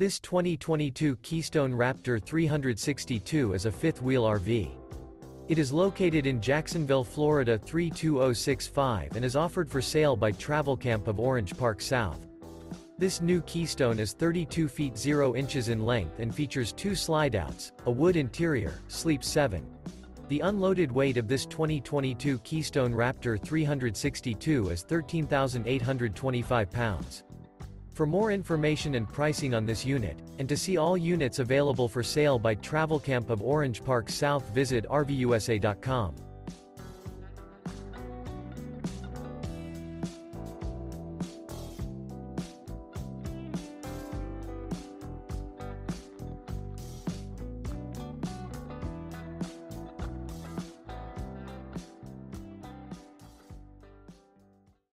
This 2022 Keystone Raptor 362 is a fifth-wheel RV. It is located in Jacksonville, Florida 32065 and is offered for sale by Travel Camp of Orange Park South. This new Keystone is 32 feet 0 inches in length and features two slide-outs, a wood interior, sleeps 7. The unloaded weight of this 2022 Keystone Raptor 362 is 13,825 pounds. For more information and pricing on this unit, and to see all units available for sale by Travel Camp of Orange Park South visit RVUSA.com.